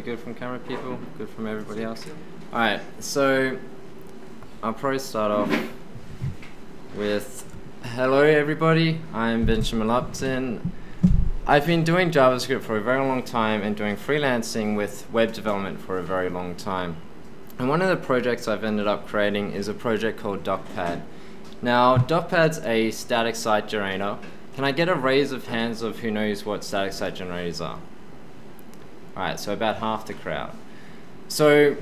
good from camera people? Good from everybody else? Alright, so I'll probably start off with hello everybody, I'm Benjamin Lupton. I've been doing JavaScript for a very long time and doing freelancing with web development for a very long time. And one of the projects I've ended up creating is a project called DocPad. Now, DocPad's a static site generator. Can I get a raise of hands of who knows what static site generators are? Alright, so about half the crowd. So,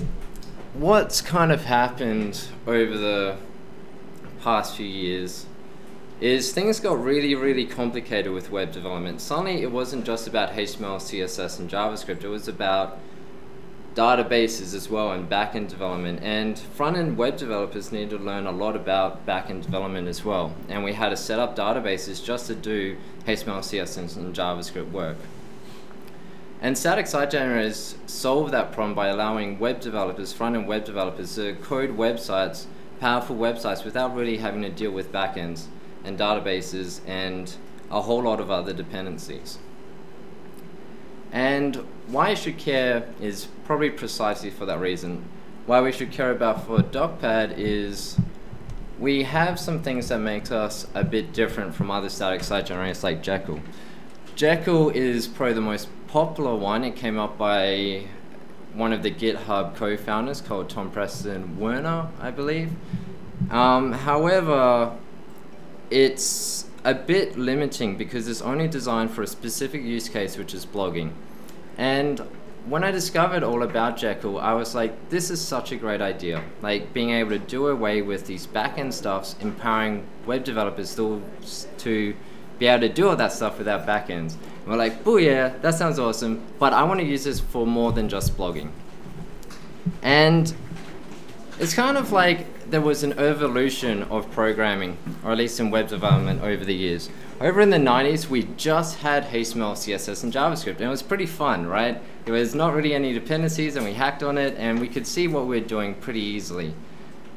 what's kind of happened over the past few years is things got really, really complicated with web development. Suddenly, it wasn't just about HTML, CSS, and JavaScript. It was about databases as well and backend development. And front-end web developers need to learn a lot about backend development as well. And we had to set up databases just to do HTML, CSS, and JavaScript work. And static site generators solve that problem by allowing web developers, front-end web developers, to code websites, powerful websites, without really having to deal with backends and databases and a whole lot of other dependencies. And why I should care is probably precisely for that reason. Why we should care about for DocPad is we have some things that make us a bit different from other static site generators like Jekyll. Jekyll is probably the most popular one. It came up by one of the GitHub co-founders called Tom Preston Werner, I believe. Um, however, it's a bit limiting because it's only designed for a specific use case, which is blogging. And when I discovered all about Jekyll, I was like, this is such a great idea. Like being able to do away with these backend stuffs, empowering web developers to, to be able to do all that stuff without backends. And we're like, booyah, that sounds awesome, but I want to use this for more than just blogging. And it's kind of like there was an evolution of programming, or at least in web development over the years. Over in the 90s, we just had HTML, CSS, and JavaScript, and it was pretty fun, right? There was not really any dependencies, and we hacked on it, and we could see what we were doing pretty easily.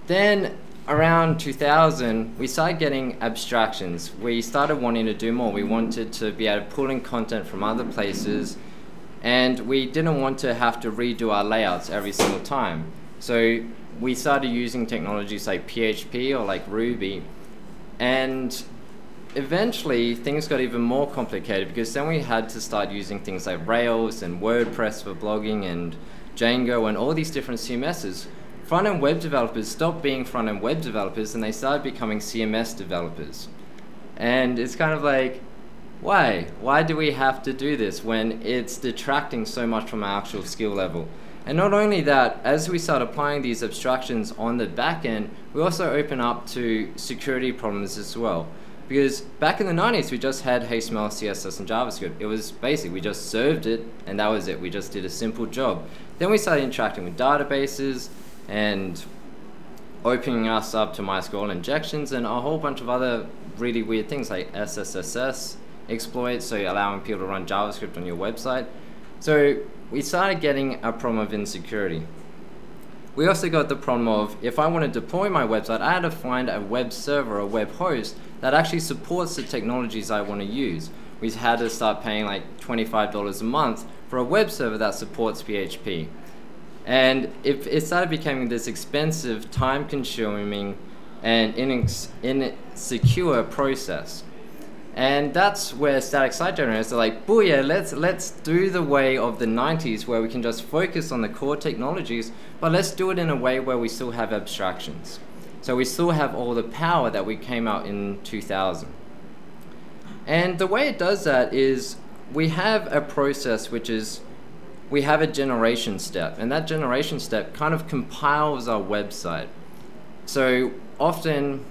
Then around 2000, we started getting abstractions. We started wanting to do more. We wanted to be able to pull in content from other places, and we didn't want to have to redo our layouts every single time. So we started using technologies like PHP or like Ruby, and eventually things got even more complicated because then we had to start using things like Rails and WordPress for blogging and Django and all these different CMSs front-end web developers stopped being front-end web developers and they started becoming CMS developers. And it's kind of like, why? Why do we have to do this when it's detracting so much from our actual skill level? And not only that, as we start applying these abstractions on the back end, we also open up to security problems as well. Because back in the 90s, we just had HTML, CSS, and JavaScript. It was basic. We just served it, and that was it. We just did a simple job. Then we started interacting with databases, and opening us up to MySQL injections and a whole bunch of other really weird things like XSS exploits, so allowing people to run JavaScript on your website. So we started getting a problem of insecurity. We also got the problem of if I want to deploy my website, I had to find a web server a web host that actually supports the technologies I want to use. We had to start paying like $25 a month for a web server that supports PHP. And it, it started becoming this expensive, time consuming, and insecure process. And that's where static site generators are like, booyah, let's, let's do the way of the 90s where we can just focus on the core technologies, but let's do it in a way where we still have abstractions. So we still have all the power that we came out in 2000. And the way it does that is we have a process which is we have a generation step, and that generation step kind of compiles our website. So often,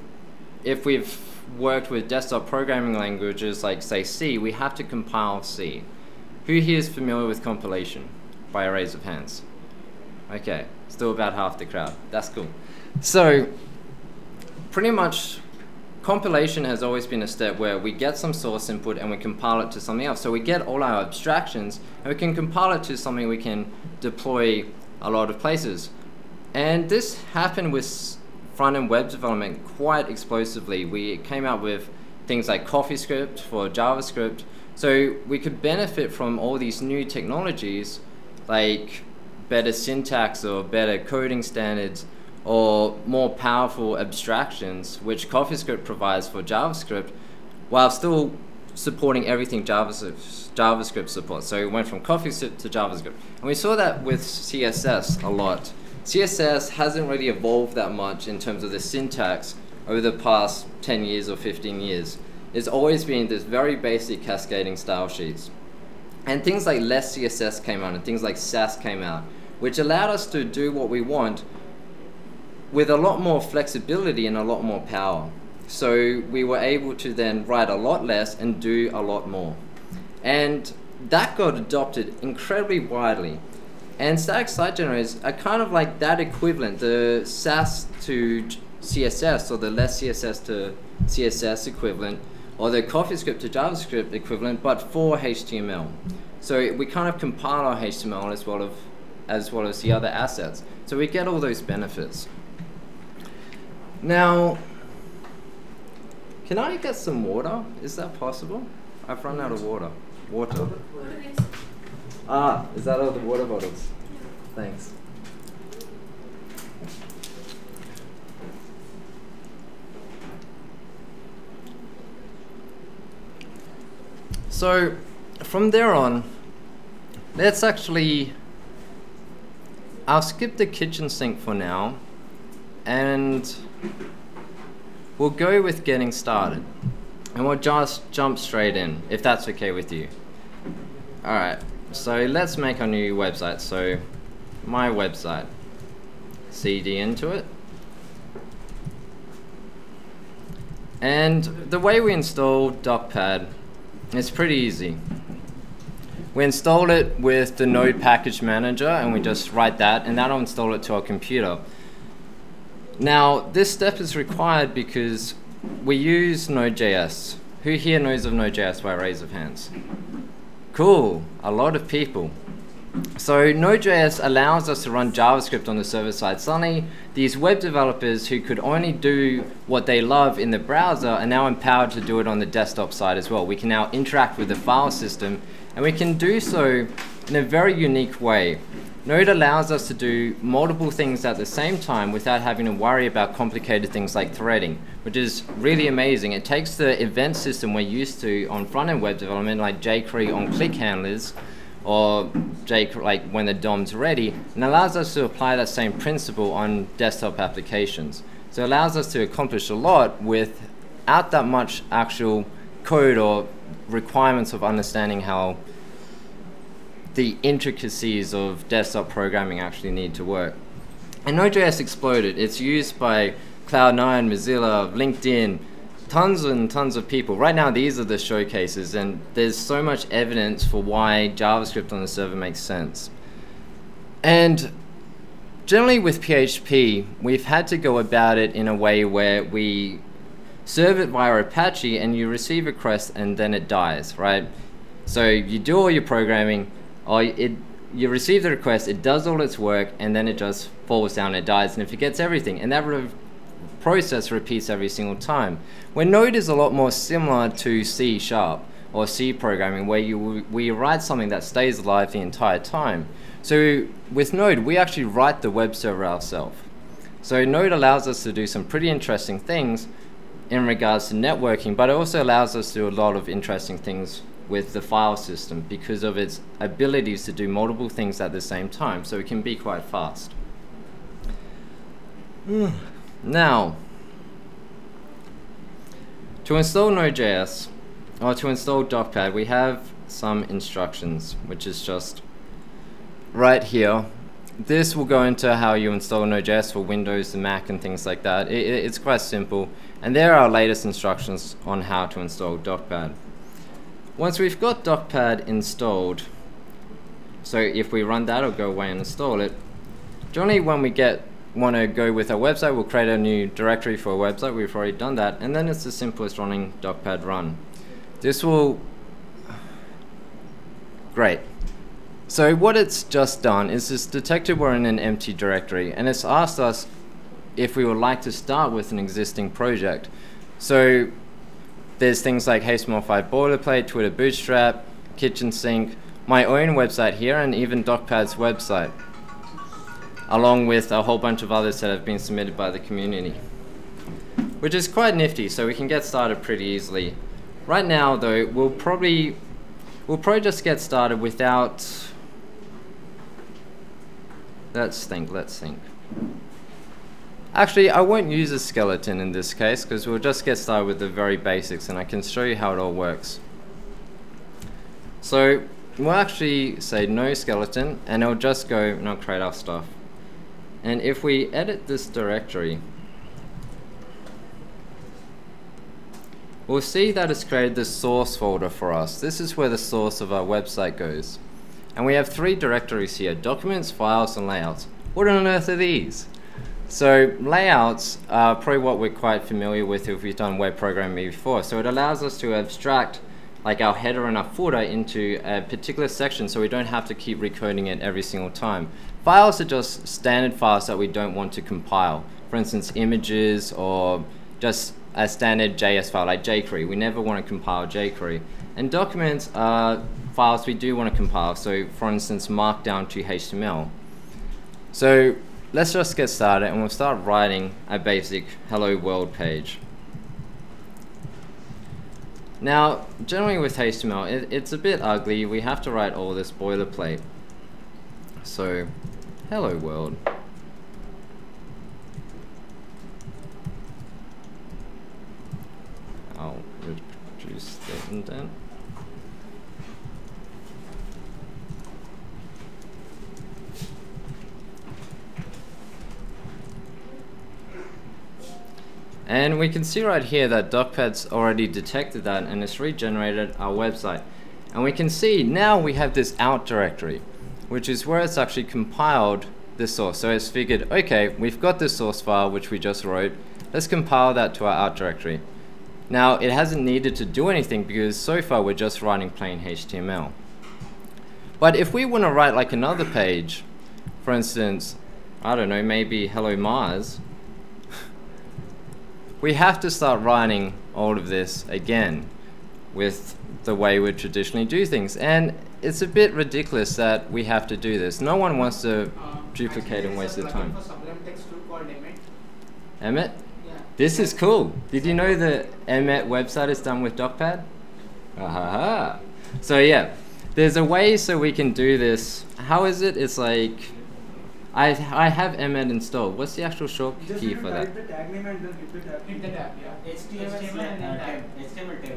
if we've worked with desktop programming languages like, say, C, we have to compile C. Who here is familiar with compilation? By a raise of hands. Okay, still about half the crowd. That's cool. So, pretty much compilation has always been a step where we get some source input and we compile it to something else. So we get all our abstractions and we can compile it to something we can deploy a lot of places. And this happened with front-end web development quite explosively. We came out with things like CoffeeScript for JavaScript. So we could benefit from all these new technologies like better syntax or better coding standards or more powerful abstractions, which CoffeeScript provides for JavaScript, while still supporting everything JavaScript, JavaScript supports. So it went from CoffeeScript to JavaScript. And we saw that with CSS a lot. CSS hasn't really evolved that much in terms of the syntax over the past 10 years or 15 years. It's always been this very basic cascading style sheets. And things like less CSS came out and things like Sass came out, which allowed us to do what we want with a lot more flexibility and a lot more power. So we were able to then write a lot less and do a lot more. And that got adopted incredibly widely. And static site generators are kind of like that equivalent, the Sass to CSS or the less CSS to CSS equivalent or the CoffeeScript to JavaScript equivalent, but for HTML. So we kind of compile our HTML as well, of, as well as the other assets. So we get all those benefits. Now, can I get some water? Is that possible? I've run out of water. Water. Ah, is that all the water bottles? Thanks. So, from there on, let's actually, I'll skip the kitchen sink for now, and we'll go with getting started. And we'll just jump straight in, if that's okay with you. Alright, so let's make a new website. So, my website. CD into it. And the way we install DocPad is pretty easy. We install it with the Node package manager and we just write that and that'll install it to our computer. Now, this step is required because we use Node.js. Who here knows of Node.js by raise of hands? Cool, a lot of people. So Node.js allows us to run JavaScript on the server side. Suddenly, these web developers who could only do what they love in the browser are now empowered to do it on the desktop side as well. We can now interact with the file system, and we can do so in a very unique way. Node allows us to do multiple things at the same time without having to worry about complicated things like threading, which is really amazing. It takes the event system we're used to on front-end web development, like jQuery on click handlers, or jQuery, like when the DOM's ready, and allows us to apply that same principle on desktop applications. So it allows us to accomplish a lot without that much actual code or requirements of understanding how the intricacies of desktop programming actually need to work. And Node.js exploded. It's used by Cloud9, Mozilla, LinkedIn, tons and tons of people. Right now, these are the showcases, and there's so much evidence for why JavaScript on the server makes sense. And generally with PHP, we've had to go about it in a way where we serve it via Apache and you receive a request and then it dies, right? So you do all your programming, or it, you receive the request, it does all its work, and then it just falls down, it dies, and it forgets everything. And that re process repeats every single time. When Node is a lot more similar to C Sharp or C programming, where you we write something that stays alive the entire time. So with Node, we actually write the web server ourselves. So Node allows us to do some pretty interesting things in regards to networking, but it also allows us to do a lot of interesting things with the file system because of its abilities to do multiple things at the same time, so it can be quite fast. now, to install Node.js, or to install DocPad, we have some instructions, which is just right here. This will go into how you install Node.js for Windows and Mac and things like that. It, it's quite simple. And there are our latest instructions on how to install DocPad. Once we've got DocPad installed, so if we run that it'll go away and install it, generally when we get want to go with our website, we'll create a new directory for a website. We've already done that, and then it's as simplest running docpad run. This will great. So what it's just done is it's detected we're in an empty directory, and it's asked us if we would like to start with an existing project. So there's things like HTML5 boilerplate, Twitter Bootstrap, kitchen sink, my own website here and even DocPad's website, along with a whole bunch of others that have been submitted by the community, which is quite nifty, so we can get started pretty easily. Right now, though, we'll probably we'll probably just get started without. Let's think. Let's think. Actually, I won't use a skeleton in this case because we'll just get started with the very basics and I can show you how it all works. So we'll actually say no skeleton and it'll just go and it'll create our stuff. And if we edit this directory, we'll see that it's created the source folder for us. This is where the source of our website goes. And we have three directories here, documents, files, and layouts. What on earth are these? So layouts are probably what we're quite familiar with if we've done web programming before. So it allows us to abstract like our header and our footer into a particular section so we don't have to keep recoding it every single time. Files are just standard files that we don't want to compile. For instance, images or just a standard JS file like jQuery. We never want to compile jQuery. And documents are files we do want to compile. So for instance, markdown to HTML. So let's just get started and we'll start writing a basic hello world page. Now, generally with HTML, it, it's a bit ugly. We have to write all this boilerplate. So, hello world. I'll reduce the indent. And we can see right here that DocPad's already detected that and it's regenerated our website. And we can see now we have this out directory, which is where it's actually compiled the source. So it's figured, okay, we've got this source file which we just wrote, let's compile that to our out directory. Now it hasn't needed to do anything because so far we're just writing plain HTML. But if we want to write like another page, for instance, I don't know, maybe Hello Mars, we have to start writing all of this again with the way we traditionally do things. And it's a bit ridiculous that we have to do this. No one wants to duplicate and waste their time. Emmet? Yeah. This is cool. Did you know the Emmet website is done with DocPad? Aha. So yeah, there's a way so we can do this. How is it? It's like I I have Emmet installed. What's the actual short key for that?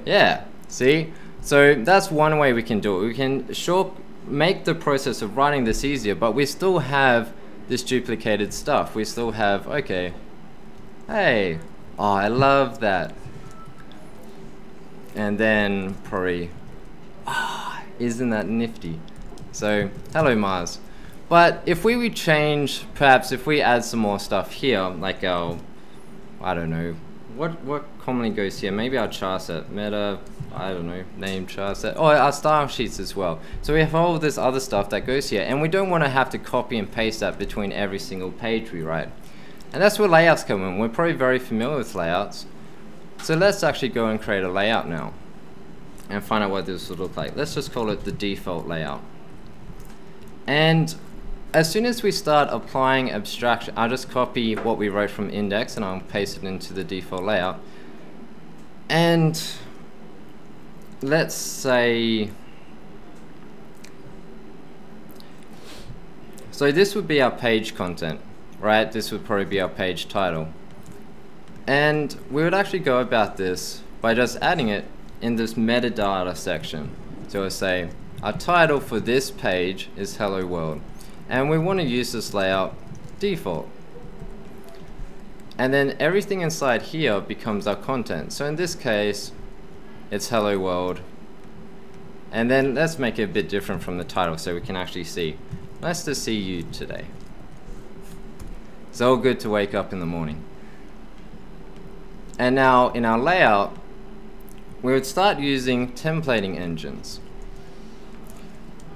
yeah. See, so that's one way we can do it. We can short make the process of writing this easier, but we still have this duplicated stuff. We still have okay. Hey, oh, I love that. And then probably, ah, oh, isn't that nifty? So, hello Mars. But if we would change, perhaps if we add some more stuff here, like our, I don't know, what what commonly goes here? Maybe our char set, meta, I don't know, name char set. Oh, our style sheets as well. So we have all this other stuff that goes here, and we don't want to have to copy and paste that between every single page we write. And that's where layouts come in. We're probably very familiar with layouts. So let's actually go and create a layout now and find out what this will look like. Let's just call it the default layout. And as soon as we start applying abstraction, I'll just copy what we wrote from index and I'll paste it into the default layout. And let's say, so this would be our page content, right? This would probably be our page title. And we would actually go about this by just adding it in this metadata section. So we'll say, our title for this page is Hello World and we want to use this layout default. And then everything inside here becomes our content. So in this case, it's hello world. And then let's make it a bit different from the title so we can actually see. Nice to see you today. It's all good to wake up in the morning. And now in our layout, we would start using templating engines.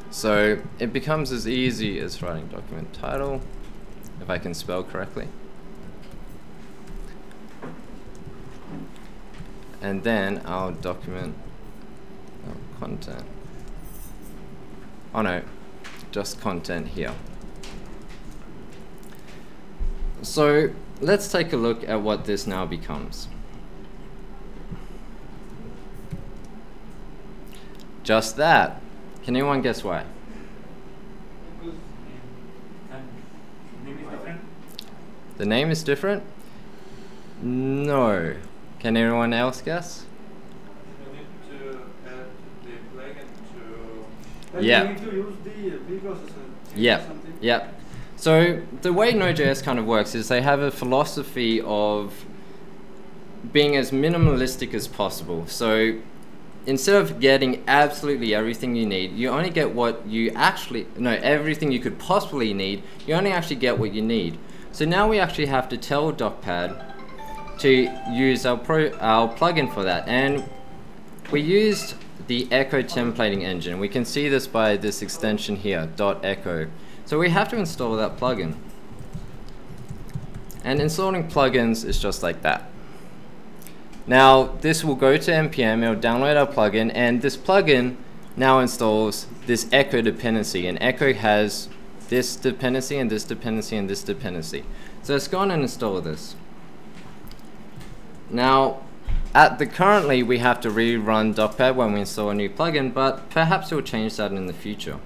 So it becomes as easy as writing document title, if I can spell correctly. And then our document our content. oh no, just content here. So let's take a look at what this now becomes. Just that. Can anyone guess why? The name is different? No. Can anyone else guess? Yeah. Yeah. Yeah. So the way Node.js kind of works is they have a philosophy of being as minimalistic as possible. So instead of getting absolutely everything you need, you only get what you actually, no, everything you could possibly need, you only actually get what you need. So now we actually have to tell DocPad to use our, pro, our plugin for that. And we used the Eco templating engine. We can see this by this extension here, dot .eco. So we have to install that plugin. And installing plugins is just like that. Now this will go to npm, it'll download our plugin, and this plugin now installs this Eco dependency, and Eco has this dependency and this dependency and this dependency. So let's go on and install this. Now, at the currently we have to rerun DocPad when we install a new plugin, but perhaps we'll change that in the future.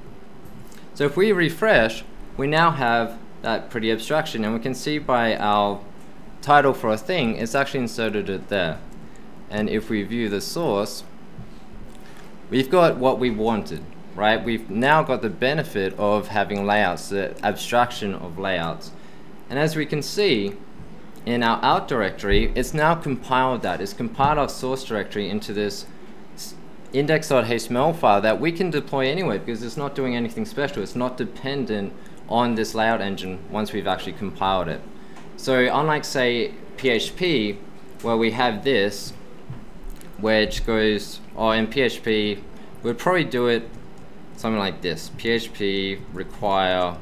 So if we refresh, we now have that pretty abstraction and we can see by our title for a thing, it's actually inserted it there. And if we view the source, we've got what we wanted, right? We've now got the benefit of having layouts, the abstraction of layouts. And as we can see, in our out directory, it's now compiled that. It's compiled our source directory into this index.html file that we can deploy anyway because it's not doing anything special. It's not dependent on this layout engine once we've actually compiled it. So unlike say PHP where we have this which goes, or in PHP we'd probably do it something like this. PHP require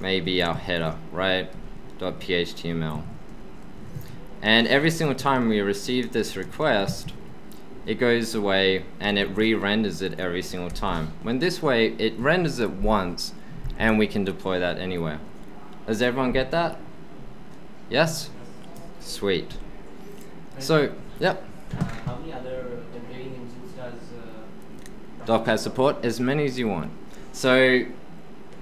maybe our header, right? .phtml. And every single time we receive this request, it goes away and it re-renders it every single time. When this way, it renders it once and we can deploy that anywhere. Does everyone get that? Yes? Sweet. So, yep. Many other templating engines does uh, DocPad support? As many as you want. So,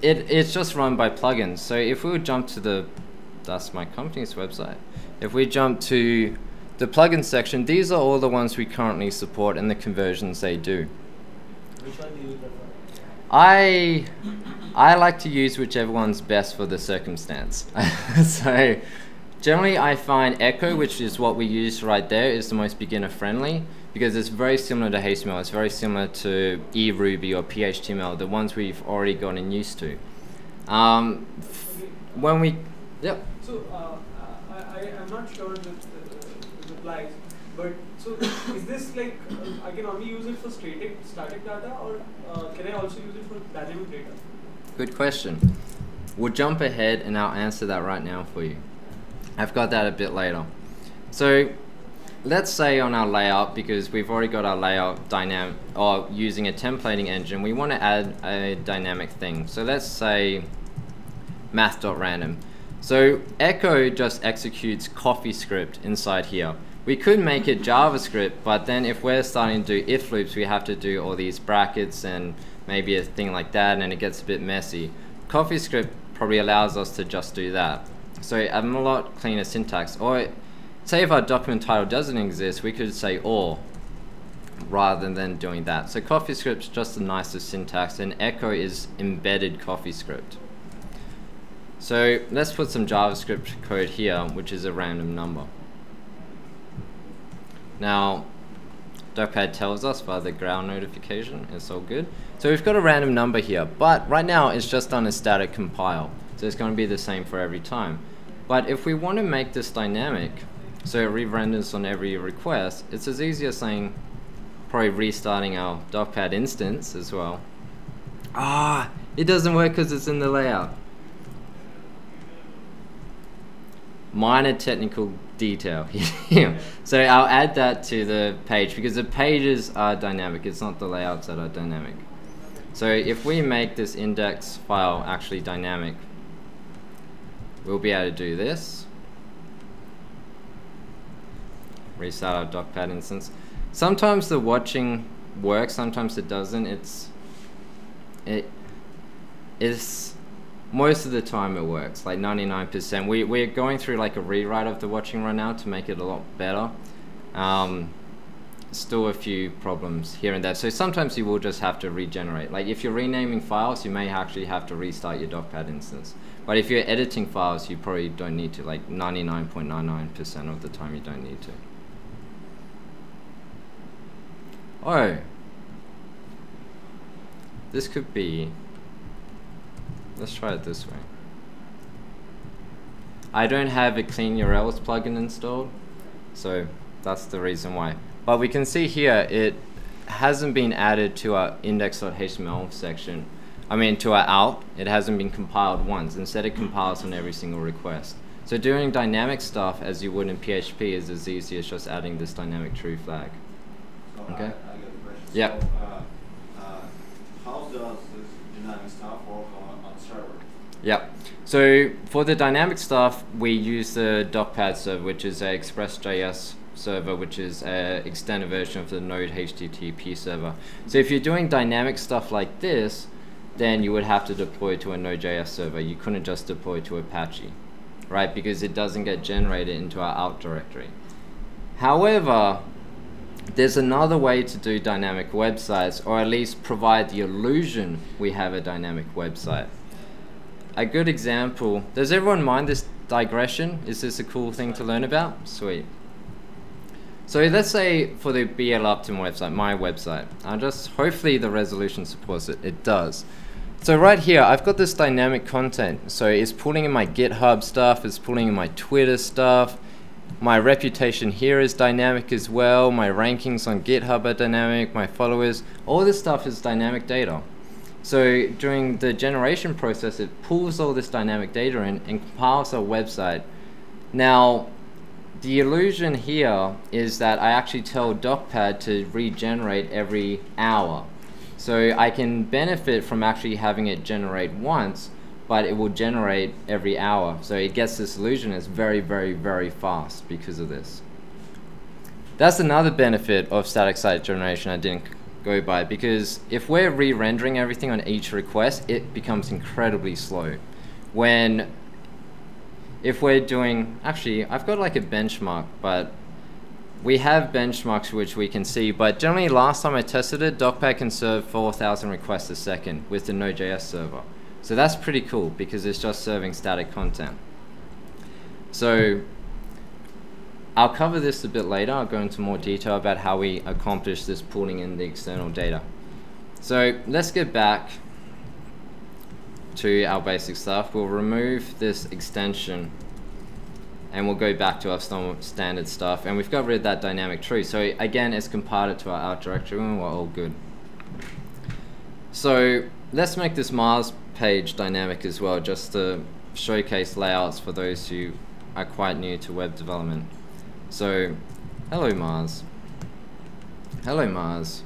it, it's just run by plugins. So if we would jump to the, that's my company's website. If we jump to the plugin section, these are all the ones we currently support and the conversions they do. Which one do you prefer? I I like to use whichever one's best for the circumstance. so generally I find Eco, which is what we use right there, is the most beginner friendly because it's very similar to HTML. It's very similar to eRuby or PHTML, the ones we've already gotten used to. Um, when we, yep. So uh, I, am not sure that uh, applies, but so is this like uh, I can only use it for static static data, or uh, can I also use it for dynamic data? Good question. We'll jump ahead and I'll answer that right now for you. I've got that a bit later. So let's say on our layout, because we've already got our layout dynamic, or using a templating engine, we want to add a dynamic thing. So let's say math.random. So Eco just executes CoffeeScript inside here. We could make it JavaScript, but then if we're starting to do if loops, we have to do all these brackets and maybe a thing like that, and it gets a bit messy. CoffeeScript probably allows us to just do that. So I'm a lot cleaner syntax. Or say if our document title doesn't exist, we could say or rather than doing that. So CoffeeScript's just the nicest syntax, and Eco is embedded CoffeeScript. So let's put some JavaScript code here, which is a random number. Now, DocPad tells us by the ground notification, it's all good. So we've got a random number here, but right now it's just on a static compile. So it's going to be the same for every time. But if we want to make this dynamic, so it re-renders on every request, it's as easy as saying, probably restarting our DocPad instance as well. Ah, it doesn't work because it's in the layout. minor technical detail so I'll add that to the page because the pages are dynamic. It's not the layouts that are dynamic. So if we make this index file actually dynamic, we'll be able to do this. Restart our DocPad instance. Sometimes the watching works, sometimes it doesn't. It's it is most of the time it works, like 99%. We, we're going through like a rewrite of the watching right now to make it a lot better. Um, still a few problems here and there. So sometimes you will just have to regenerate. Like if you're renaming files, you may actually have to restart your DocPad instance. But if you're editing files, you probably don't need to. Like 99.99% of the time, you don't need to. Oh, this could be Let's try it this way. I don't have a clean URLs plugin installed, so that's the reason why. But we can see here it hasn't been added to our index.html section. I mean to our out, it hasn't been compiled once. Instead it compiles on every single request. So doing dynamic stuff as you would in PHP is as easy as just adding this dynamic true flag. So Okay. I, I got a question. Yeah. So, uh, uh, how does this dynamic stuff work on, on server? Yep. So for the dynamic stuff, we use the DocPad server, which is a Express.js server, which is an extended version of the Node HTTP server. So if you're doing dynamic stuff like this, then you would have to deploy to a Node.js server. You couldn't just deploy to Apache, right? Because it doesn't get generated into our out directory. However, there's another way to do dynamic websites, or at least provide the illusion we have a dynamic website. A good example, does everyone mind this digression? Is this a cool thing to learn about? Sweet. So let's say for the Balupton website, my website, I just, hopefully the resolution supports it, it does. So right here, I've got this dynamic content. So it's pulling in my GitHub stuff, it's pulling in my Twitter stuff, my reputation here is dynamic as well, my rankings on GitHub are dynamic, my followers, all this stuff is dynamic data. So during the generation process, it pulls all this dynamic data in and compiles our website. Now, the illusion here is that I actually tell DocPad to regenerate every hour. So I can benefit from actually having it generate once, but it will generate every hour. So it gets this illusion it's very, very, very fast because of this. That's another benefit of static site generation I didn't go by because if we're re-rendering everything on each request, it becomes incredibly slow. When if we're doing, actually, I've got like a benchmark, but we have benchmarks which we can see, but generally last time I tested it, DocPad can serve 4,000 requests a second with the Node.js server. So that's pretty cool because it's just serving static content. So I'll cover this a bit later. I'll go into more detail about how we accomplish this pulling in the external data. So let's get back to our basic stuff. We'll remove this extension and we'll go back to our st standard stuff. And we've got rid of that dynamic tree. So again, it's compiled it to our out directory and we're all good. So let's make this Mars page dynamic as well, just to showcase layouts for those who are quite new to web development. So, hello Mars. Hello Mars.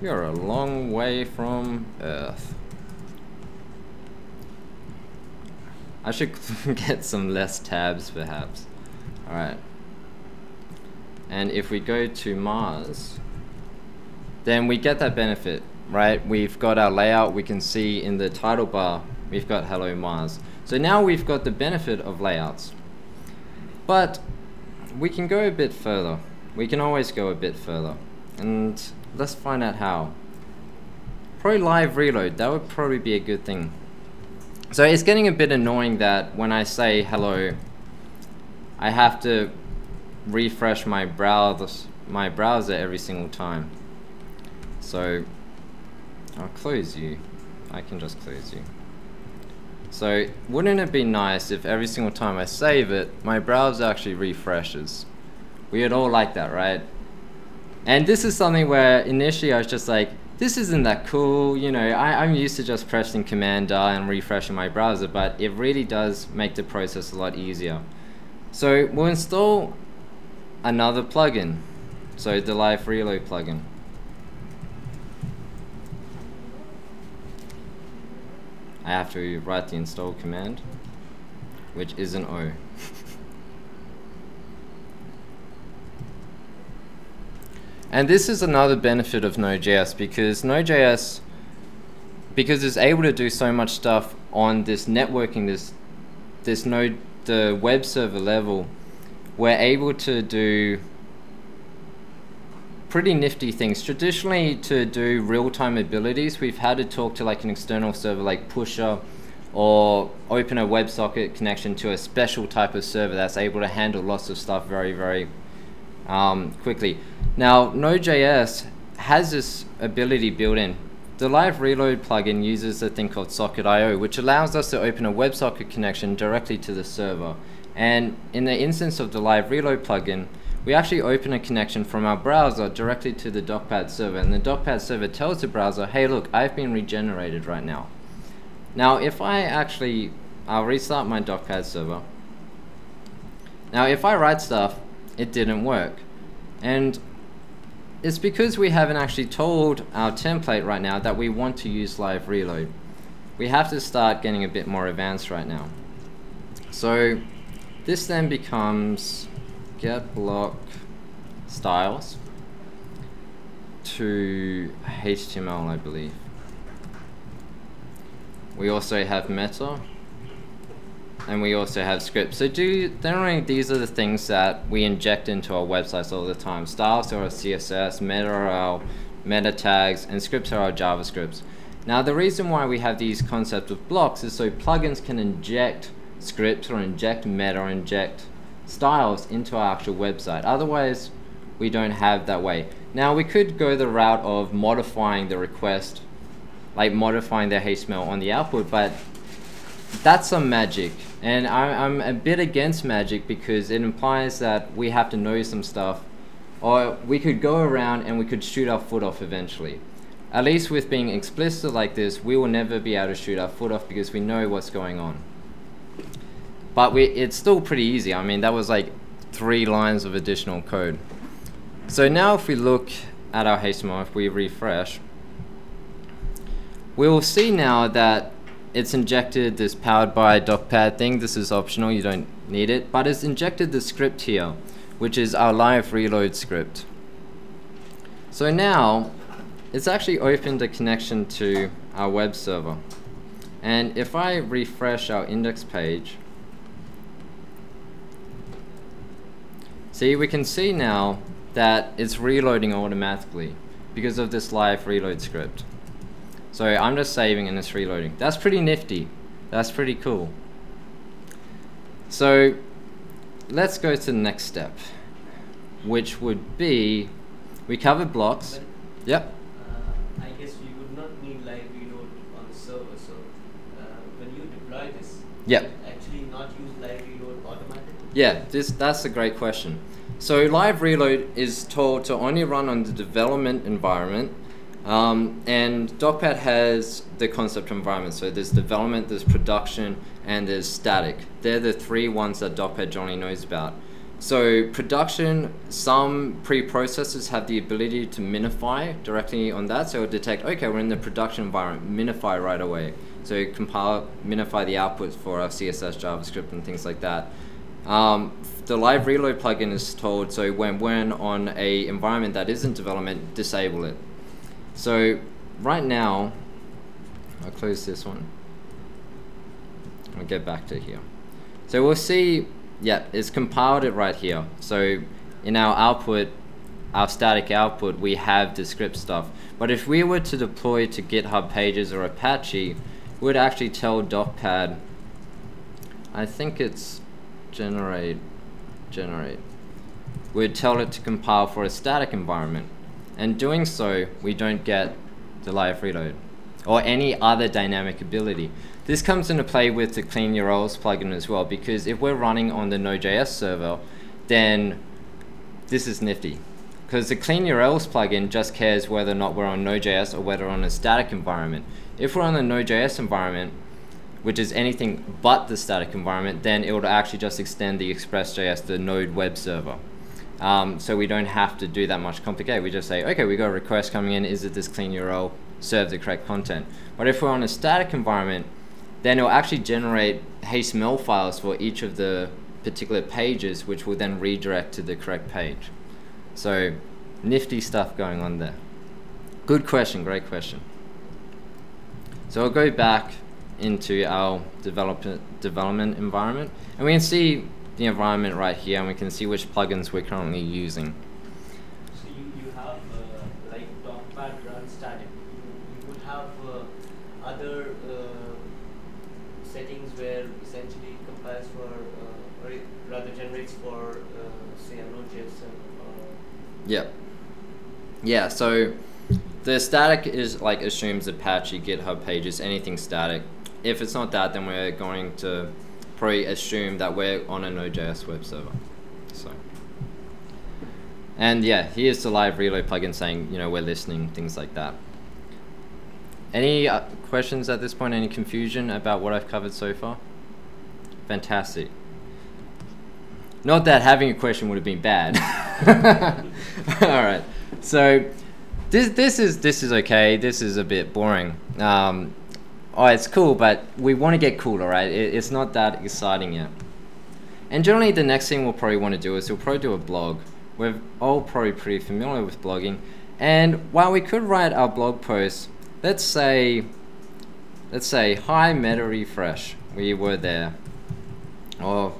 You're a long way from Earth. I should get some less tabs perhaps. Alright. And if we go to Mars, then we get that benefit, right? We've got our layout, we can see in the title bar, we've got Hello Mars. So now we've got the benefit of layouts. But we can go a bit further. We can always go a bit further. And let's find out how. Probably live reload, that would probably be a good thing. So it's getting a bit annoying that when I say hello, I have to refresh my browser, my browser every single time. So I'll close you. I can just close you. So wouldn't it be nice if every single time I save it, my browser actually refreshes? We would all like that, right? And this is something where initially I was just like, this isn't that cool. You know, I, am used to just pressing Command R and refreshing my browser, but it really does make the process a lot easier. So we'll install another plugin. So the Live Reload plugin. I have to write the install command, which is an O. and this is another benefit of Node.js because Node.js, because it's able to do so much stuff on this networking, this this node, the web server level, we're able to do pretty nifty things. Traditionally, to do real-time abilities, we've had to talk to like an external server like Pusher or open a WebSocket connection to a special type of server that's able to handle lots of stuff very, very um, quickly. Now, Node.js has this ability built in. The Live Reload plugin uses a thing called Socket.io, which allows us to open a WebSocket connection directly to the server. And in the instance of the Live Reload plugin, we actually open a connection from our browser directly to the DocPad server. And the DocPad server tells the browser, hey, look, I've been regenerated right now. Now, if I actually, I'll restart my DocPad server. Now, if I write stuff, it didn't work. And it's because we haven't actually told our template right now that we want to use live reload. We have to start getting a bit more advanced right now. So this then becomes get block styles to HTML, I believe. We also have meta, and we also have scripts. So do generally these are the things that we inject into our websites all the time. Styles are our CSS, meta are our meta tags, and scripts are our JavaScripts. Now the reason why we have these concepts of blocks is so plugins can inject scripts or inject meta or inject styles into our actual website. Otherwise, we don't have that way. Now we could go the route of modifying the request, like modifying the HTML on the output, but that's some magic. And I, I'm a bit against magic because it implies that we have to know some stuff, or we could go around and we could shoot our foot off eventually. At least with being explicit like this, we will never be able to shoot our foot off because we know what's going on. But we, it's still pretty easy. I mean, that was like three lines of additional code. So now if we look at our HTML, if we refresh, we will see now that it's injected this powered by docpad thing. This is optional, you don't need it. But it's injected the script here, which is our live reload script. So now, it's actually opened a connection to our web server. And if I refresh our index page, see we can see now that it's reloading automatically because of this live reload script. So I'm just saving and it's reloading. That's pretty nifty. That's pretty cool. So let's go to the next step, which would be, we covered blocks. But, Yep. Uh, I guess we would not need live reload on the server. So uh, when you deploy this, Yep. actually not use live reload automatically. Yeah, this that's a great question. So live reload is told to only run on the development environment, um, and DocPad has the concept environment. So there's development, there's production, and there's static. They're the three ones that DocPad Johnny knows about. So production, some preprocessors have the ability to minify directly on that. So it'll detect, okay, we're in the production environment, minify right away. So compile, minify the outputs for our CSS, JavaScript, and things like that. Um, the live reload plugin is told so when we're on a environment that isn't development, disable it. So right now, I'll close this one. I'll get back to here. So we'll see, yeah, it's compiled it right here. So in our output, our static output, we have the script stuff. But if we were to deploy to GitHub Pages or Apache, we would actually tell DocPad, I think it's generate, generate. We'd tell it to compile for a static environment. And doing so, we don't get the live reload or any other dynamic ability. This comes into play with the Clean URLs plugin as well because if we're running on the Node.js server, then this is nifty. Because the Clean URLs plugin just cares whether or not we're on Node.js or whether on a static environment. If we're on the Node.js environment, which is anything but the static environment, then it would actually just extend the Express.js, the Node web server. Um, so we don't have to do that much complicate. We just say, okay, we got a request coming in. Is it this clean URL? Serve the correct content. But if we're on a static environment, then it'll actually generate HTML files for each of the particular pages, which will then redirect to the correct page. So nifty stuff going on there. Good question, great question. So I'll go back into our development development environment, and we can see the environment right here, and we can see which plugins we're currently using. So you, you have uh, like DocPad run static. You, you would have uh, other uh, settings where essentially it compiles for uh, or it rather generates for uh, say a Node.js Yep. Yeah, so the static is like assumes Apache, GitHub pages, anything static. If it's not that, then we're going to probably assume that we're on a Node.js web server. So, and yeah, here's the live reload plugin saying you know we're listening, things like that. Any uh, questions at this point? Any confusion about what I've covered so far? Fantastic. Not that having a question would have been bad. All right. So this this is this is okay. This is a bit boring. Um, oh, it's cool, but we want to get cooler, right? It, it's not that exciting yet. And generally, the next thing we'll probably want to do is we'll probably do a blog. We're all probably pretty familiar with blogging, and while we could write our blog post, let's say, let's say, hi meta refresh. We were there, or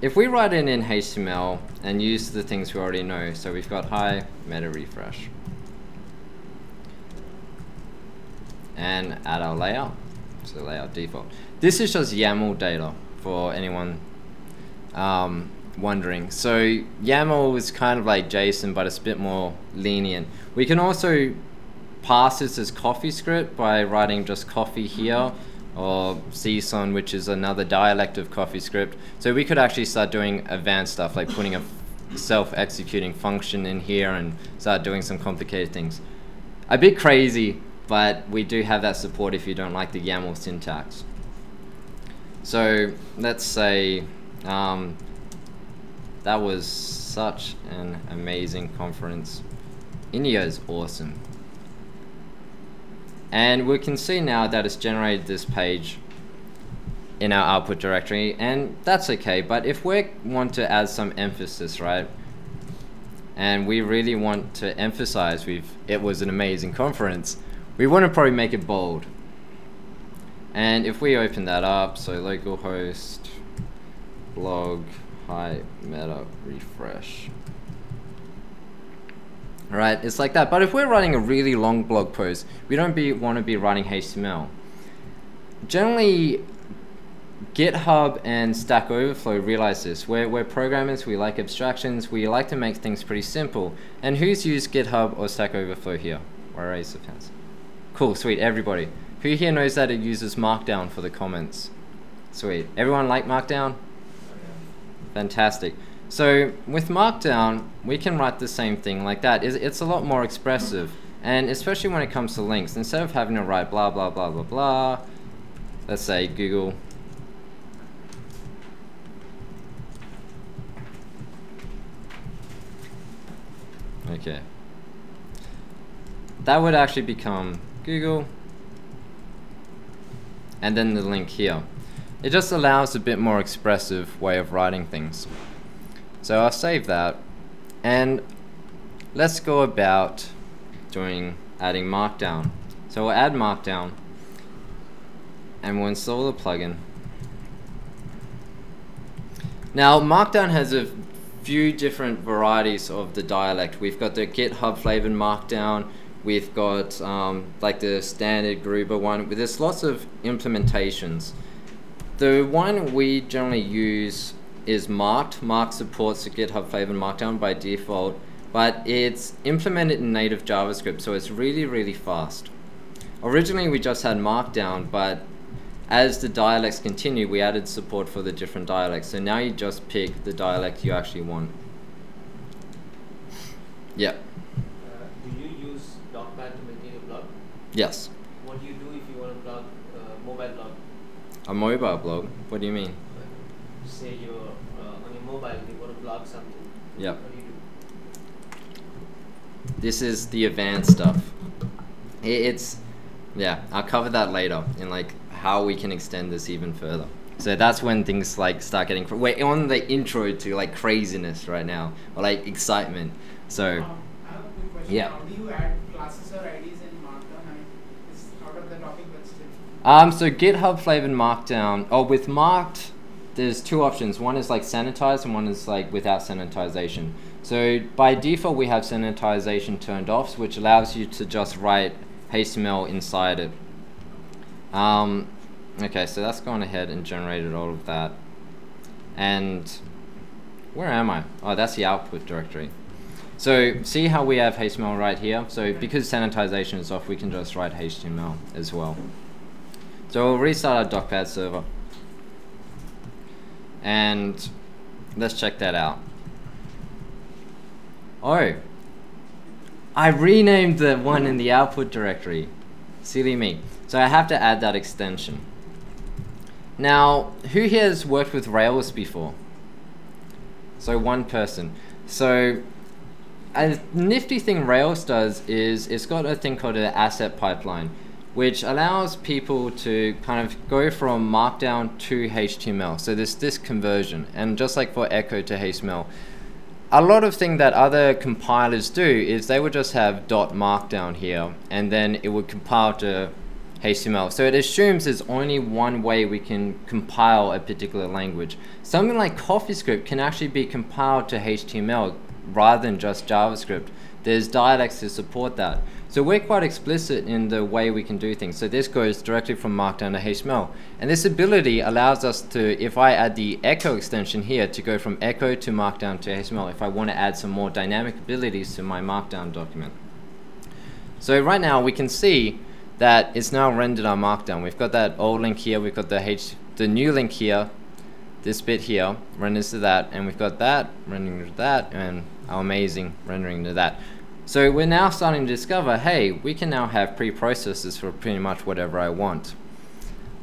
if we write it in HTML and use the things we already know, so we've got hi meta refresh. And add our layout, so layout default. This is just YAML data for anyone um, wondering. So YAML is kind of like JSON, but it's a bit more lenient. We can also pass this as CoffeeScript by writing just coffee here or CSON, which is another dialect of CoffeeScript. So we could actually start doing advanced stuff like putting a self-executing function in here and start doing some complicated things. A bit crazy, but we do have that support if you don't like the YAML syntax. So let's say um, that was such an amazing conference. India is awesome. And we can see now that it's generated this page in our output directory, and that's okay. But if we want to add some emphasis, right, and we really want to emphasize we've it was an amazing conference, we want to probably make it bold. And if we open that up, so localhost blog meta refresh. Right, it's like that. But if we're writing a really long blog post, we don't be, want to be writing HTML. Generally, GitHub and Stack Overflow realize this. We're, we're programmers, we like abstractions, we like to make things pretty simple. And who's used GitHub or Stack Overflow here? Where raise the hands. Cool, sweet, everybody. Who here knows that it uses Markdown for the comments? Sweet. Everyone like Markdown? Fantastic. So with Markdown, we can write the same thing like that. It's a lot more expressive. And especially when it comes to links, instead of having to write blah, blah, blah, blah, blah, let's say Google Okay. That would actually become Google and then the link here. It just allows a bit more expressive way of writing things. So I'll save that and let's go about doing adding markdown. So we'll add markdown and we'll install the plugin. Now markdown has a few different varieties of the dialect. We've got the GitHub flavored markdown, we've got um, like the standard Gruber one, there's lots of implementations. The one we generally use is marked. Mark supports the GitHub Flavored Markdown by default, but it's implemented in native JavaScript, so it's really, really fast. Originally, we just had Markdown, but as the dialects continue, we added support for the different dialects. So now you just pick the dialect you actually want. Yeah. Uh, do you use DocPad to maintain a blog? Yes. What do you do if you want to blog uh, mobile blog? A mobile blog? What do you mean? Say you're uh, on your mobile, you want to blog something. Yep. What do you do? This is the advanced stuff. It's, yeah, I'll cover that later in like how we can extend this even further. So that's when things like start getting. Cra- we're on the intro to like craziness right now, or like excitement. So Um, I have a quick question. Yeah. How do you add classes or IDs in Markdown? I mean, it's out of the topic, but still. Um, so GitHub flavored Markdown. Oh, with marked, there's two options. One is like sanitized, and one is like without sanitization. So by default, we have sanitization turned off, which allows you to just write HTML inside it. Um, okay, so that's gone ahead and generated all of that. And where am I? Oh, that's the output directory. So see how we have HTML right here? So because sanitization is off, we can just write HTML as well. So we'll restart our DocPad server. And let's check that out. Oh, I renamed the one in the output directory. Silly me. So I have to add that extension. Now, who here has worked with Rails before? So one person. So a nifty thing Rails does is it's got a thing called an asset pipeline, which allows people to kind of go from Markdown to HTML. So there's this conversion, and just like for Eco to HTML, a lot of thing that other compilers do is they would just have dot markdown here and then it would compile to HTML. So it assumes there's only one way we can compile a particular language. Something like CoffeeScript can actually be compiled to HTML rather than just JavaScript. There's dialects to support that. So we're quite explicit in the way we can do things. So this goes directly from Markdown to HTML. And this ability allows us to, if I add the Eco extension here, to go from Eco to Markdown to HTML if I want to add some more dynamic abilities to my Markdown document. So right now we can see that it's now rendered our Markdown. We've got that old link here, we've got the H, the new link here, this bit here renders to that, and we've got that rendering to that, and our amazing rendering to that. So we're now starting to discover, hey, we can now have preprocessors for pretty much whatever I want.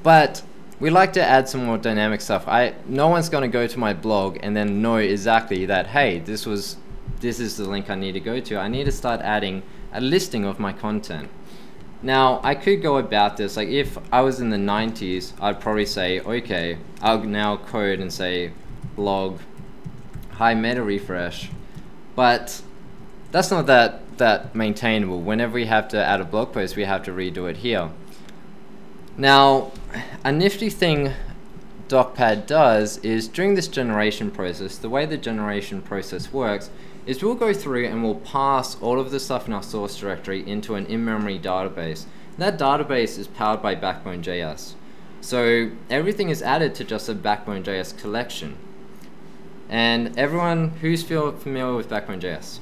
But we like to add some more dynamic stuff. I no one's going to go to my blog and then know exactly that, hey, this was this is the link I need to go to. I need to start adding a listing of my content. Now, I could go about this, like if I was in the 90s, I'd probably say, okay, I'll now code and say blog hi meta refresh. But that's not that, that maintainable. Whenever we have to add a blog post, we have to redo it here. Now, a nifty thing DocPad does is during this generation process, the way the generation process works is we'll go through and we'll pass all of the stuff in our source directory into an in-memory database. That database is powered by Backbone.js. So everything is added to just a Backbone.js collection. And everyone who's familiar with Backbone.js?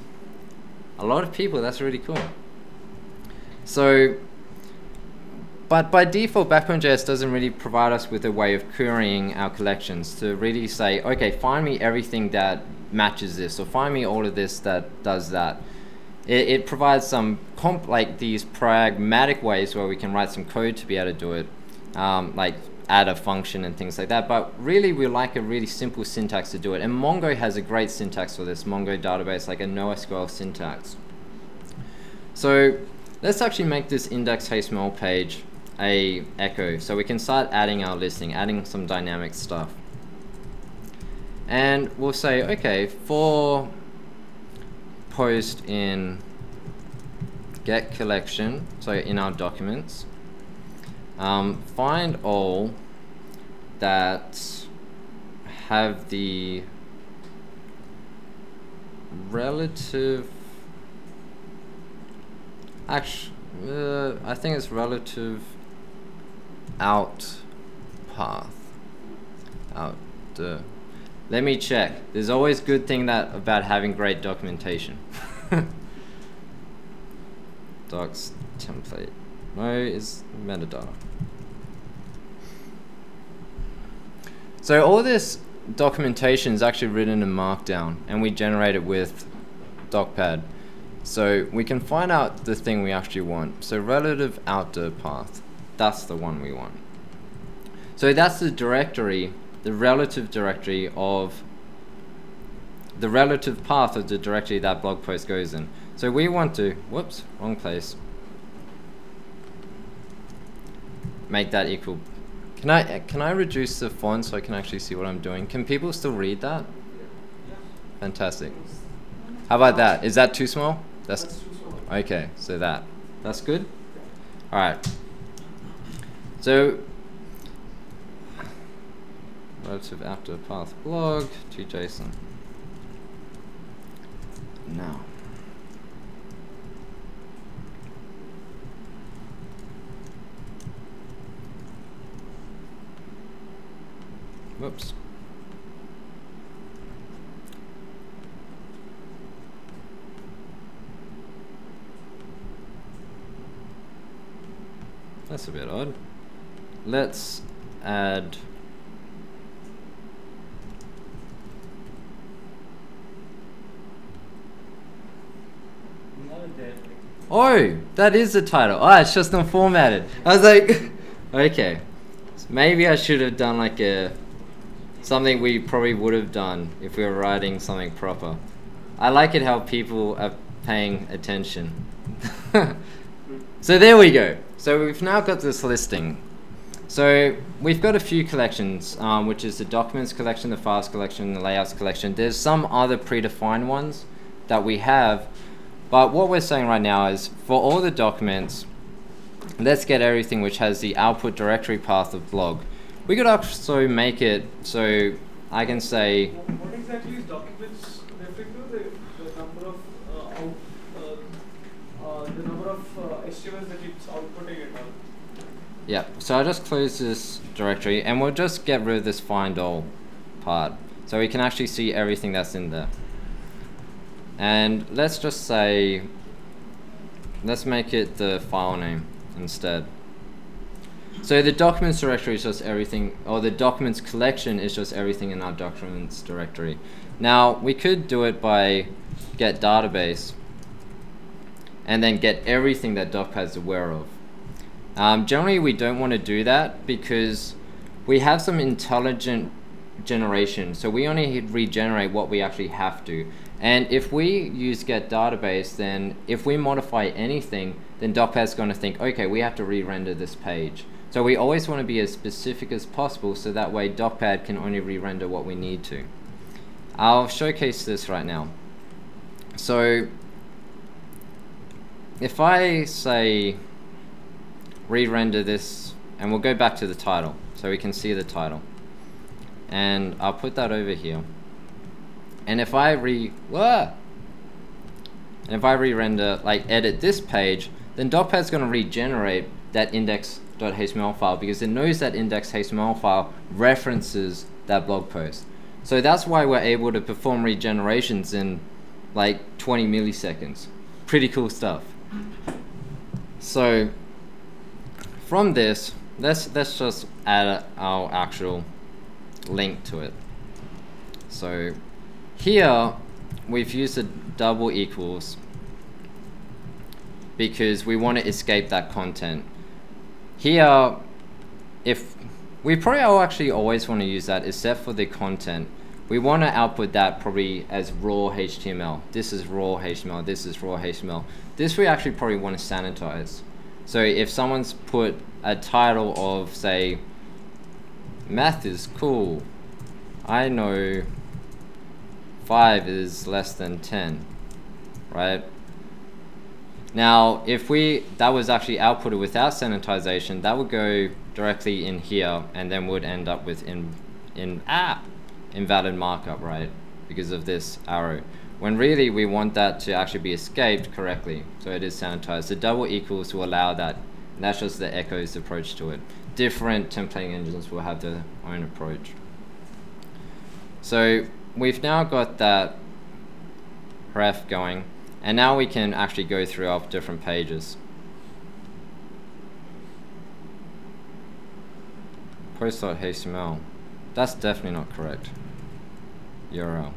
A lot of people, that's really cool. So, but by default, Backbone.js doesn't really provide us with a way of querying our collections to really say, okay, find me everything that matches this, or find me all of this that does that. It, it provides some comp like these pragmatic ways where we can write some code to be able to do it, um, like add a function and things like that. But really, we like a really simple syntax to do it. And Mongo has a great syntax for this. Mongo database, like a NoSQL syntax. So let's actually make this index.html page a eco, so we can start adding our listing, adding some dynamic stuff. And we'll say, okay, for post in get collection, so in our documents, um, find all that have the relative actually uh, I think it's relative out path out uh, let me check. There's always good thing that about having great documentation. Docs template no is metadata so all this documentation is actually written in markdown and we generate it with docpad. So we can find out the thing we actually want. So relative outdoor path that's the one we want. So that's the directory the relative directory of the relative path of the directory that blog post goes in. So we want to whoops wrong place make that equal Can I uh, can I reduce the font so I can actually see what I'm doing? Can people still read that? Fantastic. How about that? Is that too small? That's okay. So that that's good. All right. So relative after path blog to JSON. Now. Whoops. That's a bit odd. Let's add Oh, that is the title. Oh, it's just not formatted. I was like, okay, So maybe I should have done like a something we probably would have done if we were writing something proper. I like it how people are paying attention. so there we go. So we've now got this listing. So we've got a few collections, um, which is the documents collection, the files collection, the layouts collection. There's some other predefined ones that we have, but what we're saying right now is for all the documents, let's get everything which has the output directory path of blog. We could also make it so I can say What exactly is documents referring to? The, the number of uh, out, uh, uh, the number of uh, HTMLs that it's outputting and all. Yeah, so I'll just close this directory and we'll just get rid of this find all part. So we can actually see everything that's in there. And let's just say, let's make it the file name instead. So the documents directory is just everything, or the documents collection is just everything in our documents directory. Now, we could do it by get database and then get everything that DocPad's aware of. Um, generally, we don't want to do that because we have some intelligent generation, so we only regenerate what we actually have to. And if we use get database, then if we modify anything, then DocPad's going to think, okay, we have to re-render this page. So we always want to be as specific as possible, so that way DocPad can only re-render what we need to. I'll showcase this right now. So if I say re-render this and we'll go back to the title so we can see the title and I'll put that over here and if I re whoa, and if I re-render like edit this page then DocPad's going to regenerate that index.html file because it knows that index.html file references that blog post so that's why we're able to perform regenerations in like 20 milliseconds pretty cool stuff so from this, let's let's just add our actual link to it. So here we've used a double equals because we want to escape that content. Here, if we probably all actually always want to use that except for the content. We want to output that probably as raw HTML. This is raw HTML, this is raw HTML. This we actually probably want to sanitize. So if someone's put a title of say math is cool, I know 5 is less than 10, right? Now, if we that was actually outputted without sanitization, that would go directly in here and then would end up with in in ah invalid markup, right? Because of this arrow. When really we want that to actually be escaped correctly, so it is sanitized. The double equals will allow that. And that's just the Eco's approach to it. Different templating engines will have their own approach. So we've now got that ref going, and now we can actually go through our different pages. Post.html. That's definitely not correct. URL.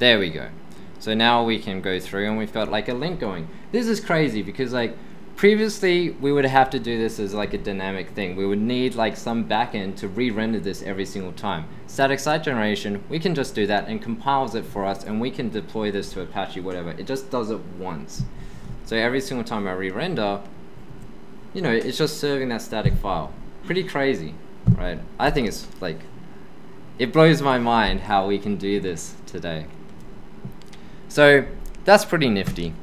There we go. So now we can go through and we've got like a link going. This is crazy because like previously we would have to do this as like a dynamic thing. We would need like some backend to re-render this every single time. Static site generation, we can just do that and compiles it for us and we can deploy this to Apache, whatever. It just does it once. So every single time I re-render, you know, it's just serving that static file. Pretty crazy. right? I think it's like, it blows my mind how we can do this today. So that's pretty nifty.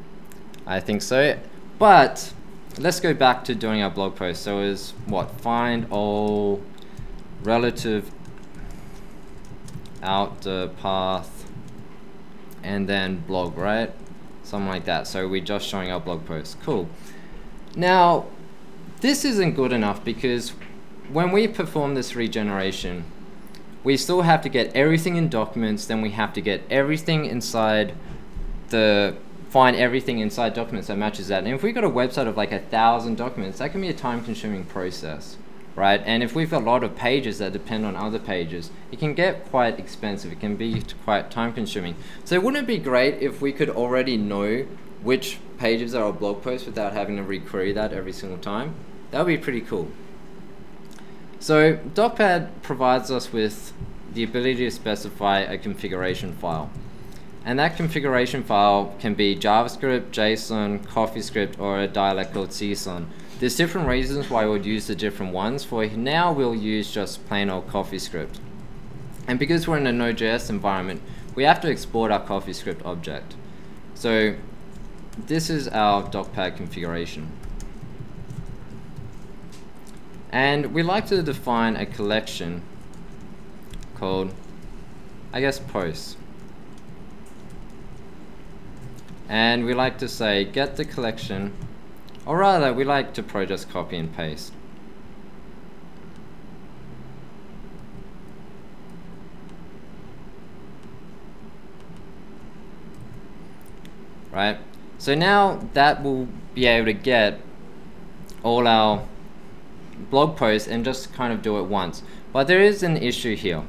I think so. But let's go back to doing our blog post. So is what? Find all relative outer path and then blog, right? Something like that. So we're just showing our blog post. Cool. Now, this isn't good enough because when we perform this regeneration, we still have to get everything in documents, then we have to get everything inside the find everything inside documents that matches that. And if we've got a website of like a thousand documents, that can be a time consuming process, right? And if we've got a lot of pages that depend on other pages, it can get quite expensive. It can be quite time consuming. So wouldn't it be great if we could already know which pages are our blog posts without having to requery that every single time? That would be pretty cool. So DocPad provides us with the ability to specify a configuration file. And that configuration file can be JavaScript, JSON, CoffeeScript, or a dialect called CSON. There's different reasons why we would use the different ones. For now, we'll use just plain old CoffeeScript. And because we're in a Node.js environment, we have to export our CoffeeScript object. So this is our DocPad configuration. And we like to define a collection called, I guess, posts. And we like to say get the collection, or rather we like to pro just copy and paste. Right? So now that we'll be able to get all our blog posts and just kind of do it once. But there is an issue here.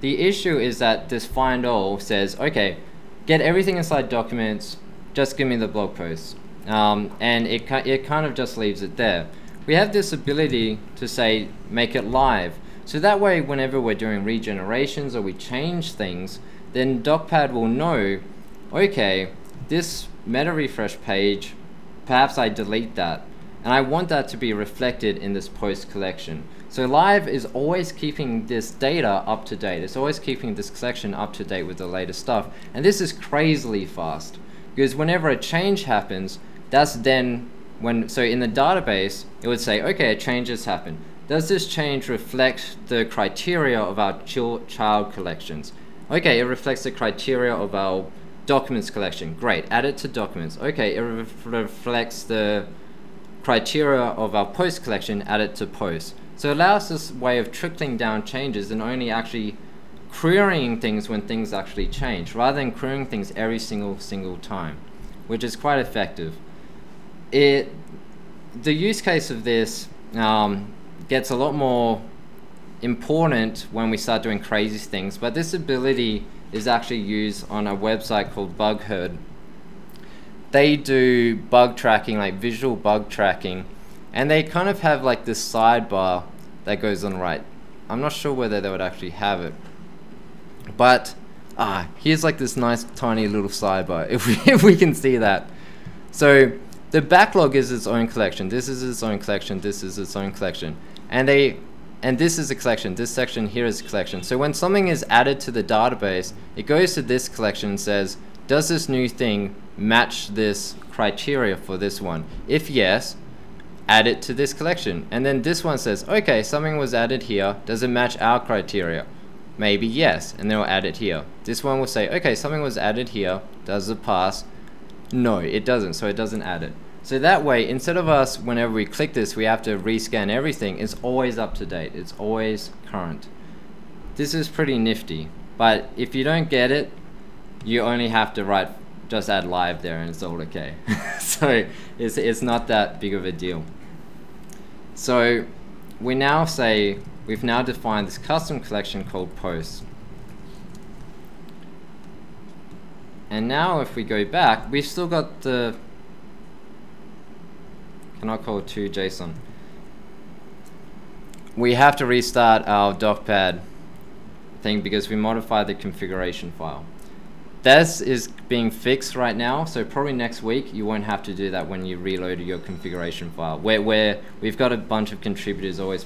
The issue is that this find all says, okay, get everything inside documents, just give me the blog post. Um, and it, it kind of just leaves it there. We have this ability to say, make it live. So that way, whenever we're doing regenerations or we change things, then DocPad will know, okay, this meta refresh page, perhaps I delete that. And I want that to be reflected in this post collection. So live is always keeping this data up to date. It's always keeping this collection up to date with the latest stuff. And this is crazily fast. Because whenever a change happens, that's then when, so in the database, it would say, okay, a change has happened. Does this change reflect the criteria of our child collections? Okay, it reflects the criteria of our documents collection. Great, add it to documents. Okay, it re reflects the criteria of our post collection, add it to post. So it allows this way of trickling down changes and only actually querying things when things actually change, rather than querying things every single single time, which is quite effective. It, the use case of this um, gets a lot more important when we start doing crazy things, but this ability is actually used on a website called BugHerd. They do bug tracking, like visual bug tracking, and they kind of have like this sidebar that goes on right. I'm not sure whether they would actually have it, but ah, here's like this nice tiny little sidebar, if we, if we can see that. So the backlog is its own collection. This is its own collection. This is its own collection. And they and this is a collection. This section here is a collection. So when something is added to the database, it goes to this collection and says, does this new thing match this criteria for this one? If yes, add it to this collection. And then this one says, okay, something was added here. Does it match our criteria? Maybe yes, and then we'll add it here. This one will say, okay, something was added here, does it pass? No, it doesn't, so it doesn't add it. So that way, instead of us, whenever we click this, we have to rescan everything, it's always up to date, it's always current. This is pretty nifty, but if you don't get it, you only have to write, just add live there and it's all okay. so it's, it's not that big of a deal. So we now say we've now defined this custom collection called posts. And now if we go back, we've still got the cannot call to JSON. We have to restart our docpad thing because we modified the configuration file. This is being fixed right now, so probably next week you won't have to do that when you reload your configuration file. Where, where we've got a bunch of contributors always